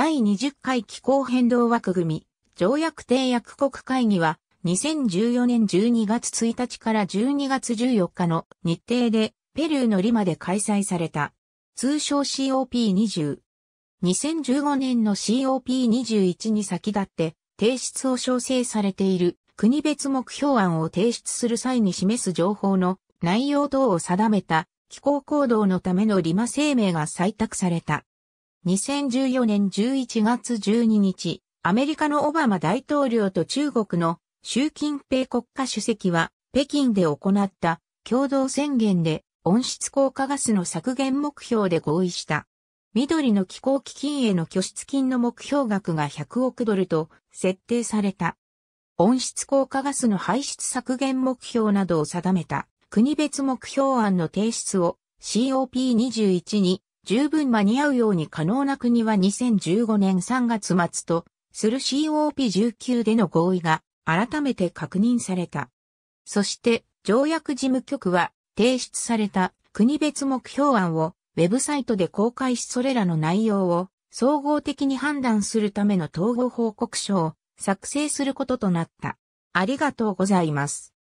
第20回気候変動枠組み条約締約国会議は2014年12月1日から12月14日の日程でペルーのリマで開催された。通称 COP20。2015年の COP21 に先立って提出を詳細されている国別目標案を提出する際に示す情報の内容等を定めた気候行動のためのリマ声明が採択された。2014年11月12日、アメリカのオバマ大統領と中国の習近平国家主席は北京で行った共同宣言で温室効果ガスの削減目標で合意した。緑の気候基金への拠出金の目標額が100億ドルと設定された。温室効果ガスの排出削減目標などを定めた国別目標案の提出を COP21 に十分間に合うように可能な国は2015年3月末とする COP19 での合意が改めて確認された。そして条約事務局は提出された国別目標案をウェブサイトで公開しそれらの内容を総合的に判断するための統合報告書を作成することとなった。ありがとうございます。